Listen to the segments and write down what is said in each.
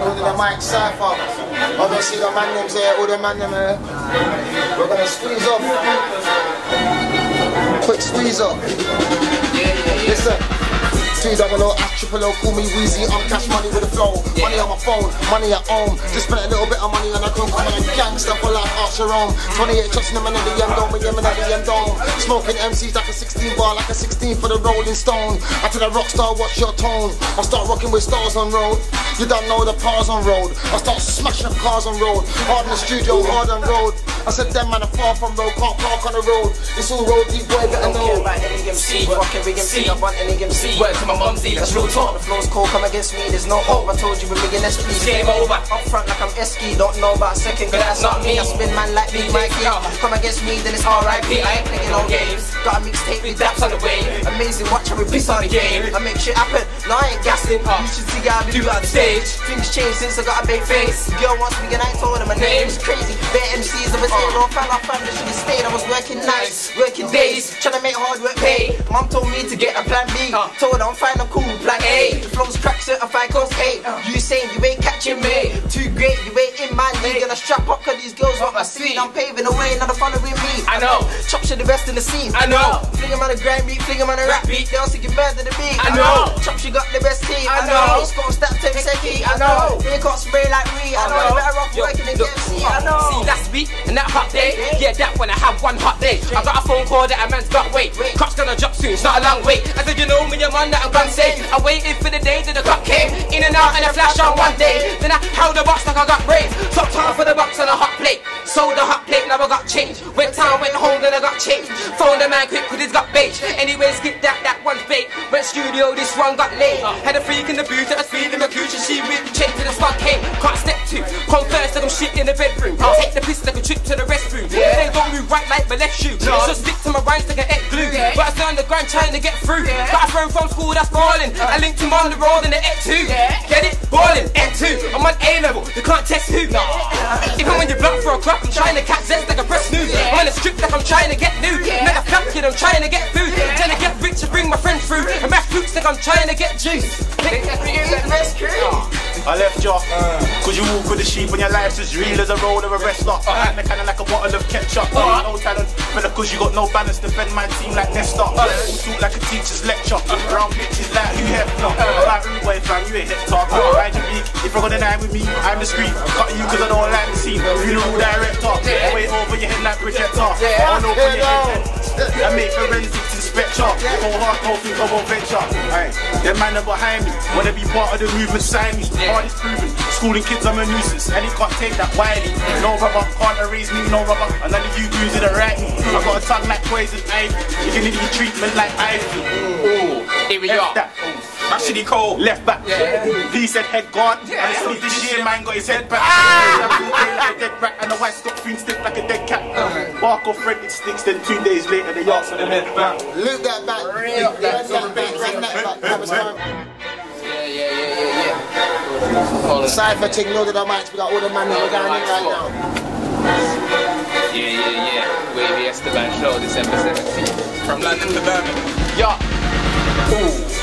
All the mic cypher. Obviously the man names here, all the man them here. We're gonna squeeze off. Quick squeeze up. Listen. Three double O, triple O, call me Weezy. I'm cash money with the flow. Money on my phone, money at home. Just spent a little bit of money on a grown coming and gangster for like Archer Rome. 28 shots in the man in the end dome, yeah, man at the end dome. Smoking MCs like a 16 bar, like a 16 for the Rolling Stone. I tell the rock star, watch your tone. I start rocking with stars on road. You don't know the cars on road. I start smashing up cars on road. Hard in the studio, hard on road. I said them man are far from road, can't park on the road. It's all road deep boy, better know. About any MC, rock every MC, I want any MC. Word to my mumsy, that's real talk. The flow's cold, come against me, there's no hope. I told you we're big SP. Game over. Up front like I'm Eski, don't know about second, cause that's not me. I spin man like Big Mikey. Come against me, then it's RIP. I ain't playing no games. Got a mixtape with daps on the way. Amazing, watch how we piss on the game. I make shit happen, no I ain't gassing. Uh, you should see how I do on stage. Things change since I got a big face. Girl wants me and I told her my name's crazy. Bare MCs of a zero, no uh. fell off family should have stayed. I was working nights, working days, trying to make hard work pay. Mom told me to get a plan B. Uh. Told her I'm fine, I'm cool, plan A. The flow's crack certified cost eight. Uh. You saying you ain't catching me? Too great, you in league. Gonna strap up cause these girls want my seat. I'm paving the way, now they're following me. I know. Chop shit the best in the scene. I know. Fling 'em on the grind beat, fling 'em on the rap beat. They all singing better than the beat. I know. Chop she got the best team. I know. Scott step take seki. I I know. They can't spray like me. I know. Better off working look, against me. I know. See last week and that hot day, yeah, that when I had one hot day. I got a phone call that a man's got wait. Cops gonna drop soon, it's not a long wait. I said, you know me, your man that I'm gonna say. I waited for the day that the cop came. In and out and a flash on one day. Then I held the box like I got raised. Top time for the box on a hot plate. Sold the hot plate, I got changed. Went town, went home, then I got changed. Phone the man quick, cause he's got beige. Anyway, skip that, that one's bait. Went studio, this one got laid. Had a freak in the booth, I speed in my cooch, and she ripped the chain to the spot came. Can't step two. Come first, like I'm shit in the bedroom. I'll Take the piss like a trip to the restroom. They don't move right like my left shoe. So stick to my rhymes like an egg glue. But I stay on the grind trying to get through. Got a friend from school that's falling. I linked him on the road in the X2. Get it? Balling. N2. I'm on A level. You can't test who. Even trying to catch zest like a press news. I'm on a strip like I'm trying to get new. Never fat kid, I'm trying to get food. Trying to get rich and bring my friends through. And mash flukes like I'm trying to get juice. I left you, cause you walk with the sheep and your life's as real as a road or a wrestler. Act like kinda like a bottle of ketchup. No talent, fella, cause you got no balance. Defend my team like Nesta. All uh, talk like a teacher's lecture. Uh, round bitches like Hugh Hefner. About rude boy, fam, you ain't hip talk. Uh, ride your beak. If you're gonna die with me, I'm discreet. Cutting you cause I don't like the scene. Funeral director. I wait over your head like projector. I don't open your head. I make forensics inspector. Go hard, go think I won't venture. Aye, them man are behind me. Wanna be part of the movement, sign me. Hard is proven. Schooling kids, I'm a nuisance. And he can't take that wiley. No rubber, can't erase me, no rubber. And none of you dudes in the right. I got a tongue like poison ivy. You can need treatment like ivy. Ooh, Here we F are. that. Actually cold. Left back. He said head gone. Honestly, this year man got his head back. like a dead rat and the white stop green stiff like a dead cat. Bark off red it sticks, then two days later they ask for the head back. Loot that back. Loot that back. Run that back. That was time. Cypher thing, that I might. We got all the man that we're in right now. Yeah, yeah, yeah. Wavy Esteban show December 17th. From London to Birmingham. Yo. Ooh.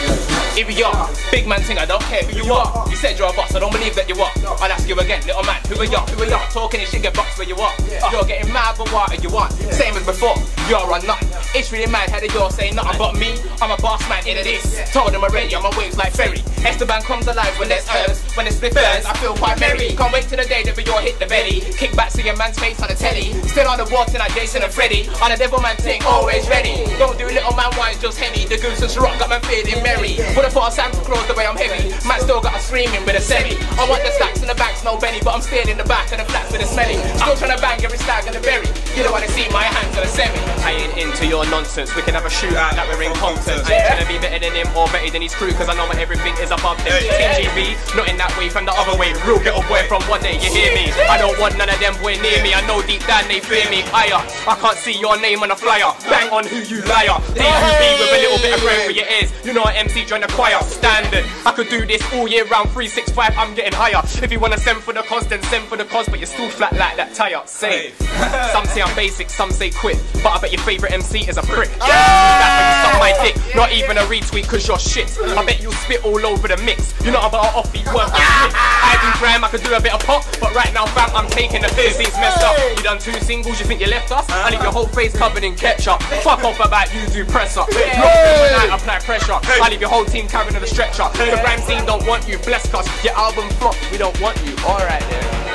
Here we are. Big man thing, I don't care who you are. You said you're a boss, I don't believe that you are. I'll ask you again, little man, who are you? Who are you? Talking this shit, get boxed where you are. You're getting mad, but what are you want? Same as before, you're on nothing. It's really mad how you're say nothing but me. I'm a boss man in this. Told them already, I'm on waves like ferry. Esteban comes alive when there's herbs. When it's split burns, I feel quite merry. Can't wait till the day that we all hit the belly. Kick back, see a man's face on the telly. Still on the wall tonight, Jason and Freddy. On a devil man thing, always ready. Don't do little man wise, just heavy. The goose and rock got man feeling merry. Would have thought of Santa Claus the way I'm heavy. Man still got us screaming with a semi. I want the stacks in the banks, no Benny, but I'm staying in the back of the flats with a smelly. Still trying to bang every stag and the berry. You don't wanna see my hands on a semi. I ain't into your nonsense. We can have a shootout like we're incompetent. I ain't trying to be better than him or better than his crew, cause I know my everything is above them. TGB, not in that way, from the other way. Real ghetto boy from one day, you hear me? I don't want none of them boy near me. I know deep down they fear me. Higher, I can't see your name on a flyer. Bang on who you liar. DUB with a little bit of brain for your ears. You know what MC trying to choir. Standard. I could do this all year round. 365, I'm getting higher. If you wanna send for the cause, then send for the cause, but you're still flat like that tire. Say. some say I'm basic, some say quit. But I bet your favorite MC is a prick. That's when you suck my dick. Not even a retweet, cause you're shit. I bet you spit all over the mix. You're not about offbeat work. I do crime, I could do a bit of pop, but right now, fam, I'm taking the piss. Things messed up. You done two singles, you think you left us? I leave your whole face covered in ketchup. Fuck off about you do press up. Not when I apply pressure. I leave your whole team carrying on the stretcher. The rhyme scene don't want you, bless us. Your album flop, we don't want you. Alright then.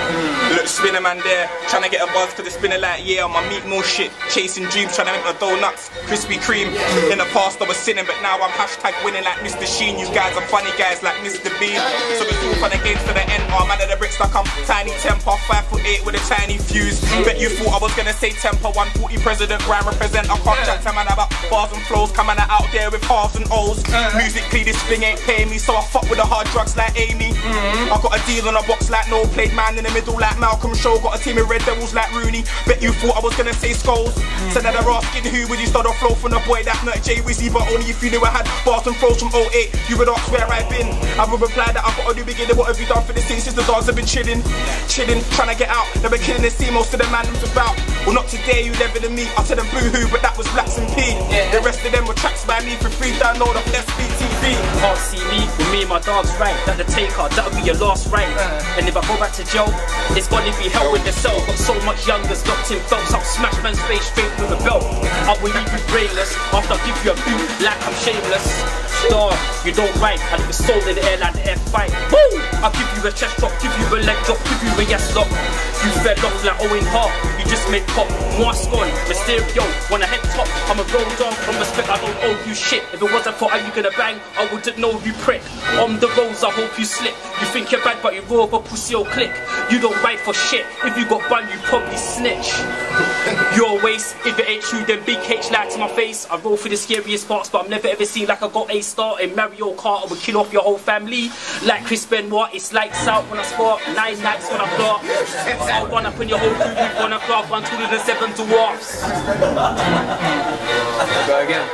Spinner man there, trying to get a buzz it's been a like yeah on my meat more shit. Chasing dreams, trying to make my donuts, Krispy Kreme. In the past I was sinning, but now I'm hashtag winning like Mr. Sheen. You guys are funny guys like Mr. Bean. So it's all and games for the end. Oh, man of the bricks like I'm Tinie Tempah, five foot eight with a tiny fuse. Bet you thought I was gonna say Tempah, 140 president, grand represent. I can't chat to man about bars and flows, coming out there with halves and O's. Musically, this thing ain't paying me, so I fuck with the hard drugs like Amy. I got a deal on a box like no played man in the middle like Malcolm Show. Got a team of Red Devils like Rooney. Bet you thought I was gonna say skulls. So now they're asking who would you start a flow from the boy that not Jay Wizzy, but only if you knew I had bars and flows from 08. You would ask where I've been. I would reply that I've got a new beginning. What have you done for the scene since the dogs have been chilling? Chilling, trying to get out. Never killing the scene, most of the man was about. Well, not today, you never to me. I said them boo hoo, but that was Blacks and P. The rest of them were tracks by me for free. Download off SBTV. Can't see me with me and my dog's right. That the taker, that'll be your last right. Uh. And if I go back to jail, it's gonna be hell in the cell. So much youngers locked in felts. I'll smash man's face straight with a belt. I will leave you brainless after I give you a boot like I'm shameless. Dog, you don't write. I leave a soul in the air like the F fight. Woo! I'll give you a chest drop, give you a leg drop, give you a yes lock. You fell off like Owen Hart. You just made pop. Mask on, Mysterio, wanna head road dog, from respect, I don't owe you shit. If it wasn't for are you gonna bang, I wouldn't know you prick. On the roads, I hope you slip. You think you're bad, but you roll up a pussy or click. You don't write for shit. If you got bun, you probably snitch. Your waist, if it ain't true, then big H light to my face. I roll for the scariest parts, but I'm never ever seen like I got a star in Mario Kart. I would kill off your whole family. Like Chris Benoit, it's lights out when I spark, nine nights when I fart. I'll run up in your whole crew, we wanna clock, one, two to the seven dwarfs. Go again.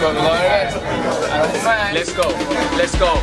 Go, again. Let's go. Let's go.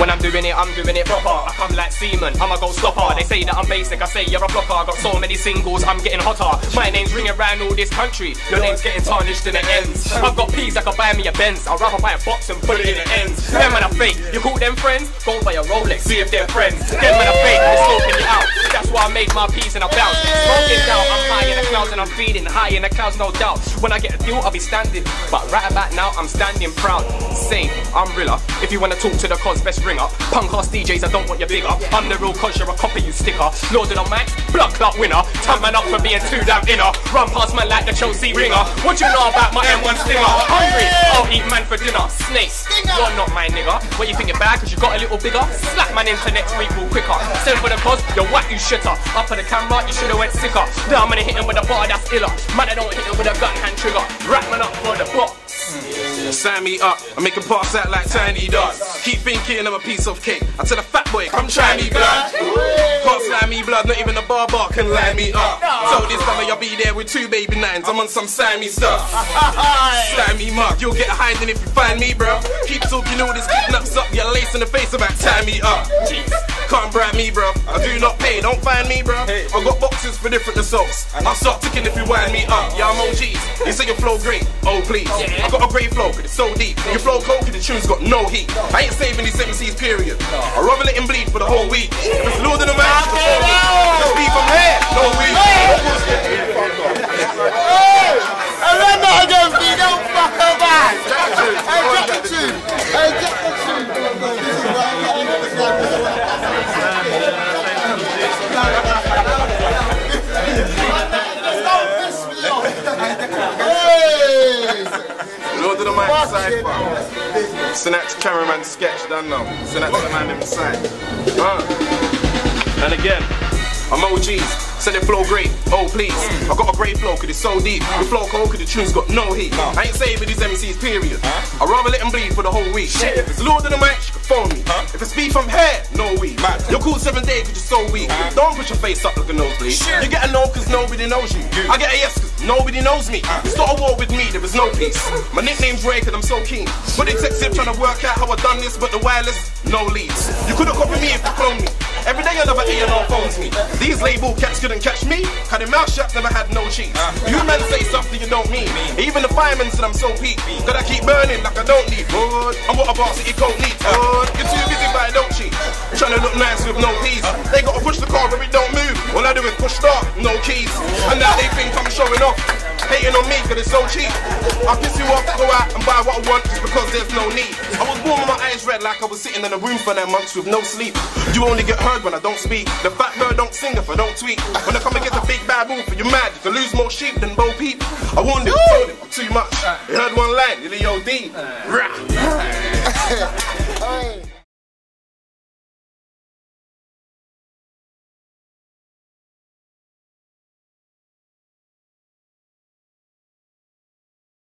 When I'm doing it, I'm doing it proper. I come like semen, I'm a go stopper. They say that I'm basic, I say you're a blocker. I got so many singles, I'm getting hotter. My name's ringing around all this country. Your name's getting tarnished in the ends. I've got peas that can buy me a Benz. I'd rather buy a box and put it in the ends. Them man are fake. You call them friends? Go buy a Rolex, see if they're friends. Them man are fake, they're smoking you out. That's why I made my peace and I bounce. Smoking down, I'm high in the clouds and I'm feeling high in the clouds, no doubt. When I get a deal, I'll be standing. But right about now, I'm standing proud. Say, I'm realer. If you wanna talk to the cause, best ring up. Punk ass DJs, I don't want your big up. I'm the real cause, you're a copy, you sticker. Lord of the mic, blood clot winner. Turn man up for being too damn inner. Run past man like the Chelsea ringer. What you know about my M1 stinger? Hungry, I'll eat man for dinner. Snake, you're not my nigga. What you think you're bad cause you got a little bigger? Slap man into next week real quicker. Send for the cause, you're whack, you shitter. Up for the camera, you should've went sicker. Now I'm gonna hit him with a bar that's iller. Man, I don't hit him with a gun hand trigger. Rap man up for the box. Sign me up, I make a pass out like tiny dots. Keep thinking I'm a piece of cake. I tell a fat boy, come try me blood. Can't slam me blood, not even a barber can line me up. So this summer you'll be there with two baby nines. I'm on some Sammy stuff. Sammy mark, you'll get hiding if you find me, bro. Keep talking all this nuts up, your lace in the face about tie me up. Can't bribe me, bro. I do not pay, don't find me, bro. I got boxes for different assaults. I'll start ticking if you wind me up. Yeah, I'm OGs. You say your flow great, oh please. I got a great flow, cause it's so deep. Your flow cold, cause the tune's got no heat. I ain't saving these MCs, period. I'd rather let him bleed for the whole week. If it's Lord of the Man, the whole week. Let's be from here, no week. And then not again, B, don't fuck her back. Hey, get the tune. Hey, get the tune. Man Cypher. Send cameraman sketch, done now. That to the man inside. Uh. And again, I'm OGs. Said the flow great, oh please. I got a great flow, cause it's so deep. The flow cold, cause the tune's got no heat. I ain't saving these MCs, period. I'd rather let them bleed for the whole week. Shit, If it's Lord of the mic, you can phone me. If it's beef from hair, no weed. You're cool seven days, cause you're so weak. Don't put your face up like a nosebleed. You get a no, cause nobody knows you. I get a yes, cause nobody knows me. It's not a war with me, there is no peace. My nickname's Ray, cause I'm so keen. But detective trying to work out how I done this, but the wireless, no leads. You couldn't copy me if you cloned me. Every day another A&R phones me. These label cats couldn't catch me. Had a mouth shut, never had no cheese. Uh. You man say something you don't mean. Even the fireman said I'm so peak. Gotta keep burning like I don't need wood. I'm what a bar city coat need uh. wood. You're too busy buying don't cheat. Trying to look nice with no peas. They gotta push the car where it don't move. All I do is push start, no keys. And now they think I'm showing off. Hating on me cause it's so cheap. I piss you off, go out and buy what I want just because there's no need. I was born with my eyes red like I was sitting in a room for nine months with no sleep. You only get heard when I don't speak. The fat bird don't sing if I don't tweet. When I come against a big bad wolf, you're mad. You can lose more sheep than Bo Peep. I warned him, told him I'm too much. He heard one line, you're the OD. Rah.